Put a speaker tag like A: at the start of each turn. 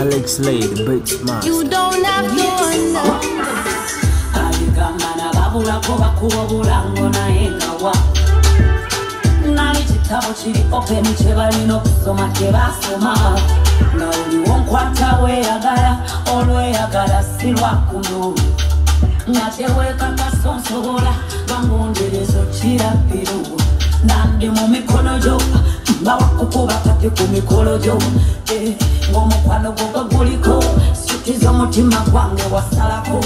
A: Alex Lade, Beats Master.
B: You don't have to wonder.
C: aligangana babulako bakuba obulango naye ngawa nali kitabo kiri openi kyebalina okusoma kyebasoma nga oliwo nkwata weyagala olweyagala si lwakuno nga tewekakasa nsobola bangonderezo kirabbiru nandi mu mikono gyo bawakukuba kati ku mikolo gyo Eh, umutima gwange wasalako